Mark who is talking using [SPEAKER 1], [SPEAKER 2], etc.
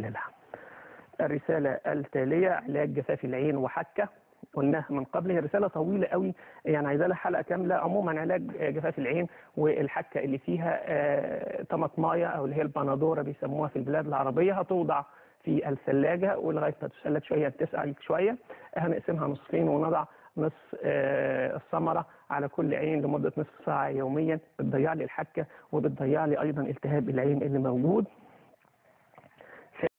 [SPEAKER 1] تحليلها الرسالة التالية علاج جفاف العين وحكة قلناها من قبل. هي رسالة طويلة قوي يعني عايزة لها حلقة كاملة. عموما علاج جفاف العين والحكة اللي فيها آه، طماطماية أو اللي هي البنادورة بيسموها في البلاد العربية هتوضع في الثلاجة ولغاية ما تثلج شوية تسقع شوية. هنقسمها نصفين ونضع نصف آه، الثمرة على كل عين لمدة نصف ساعة يوميا بتضيع لي الحكة وبتضيع لي أيضا التهاب العين اللي موجود.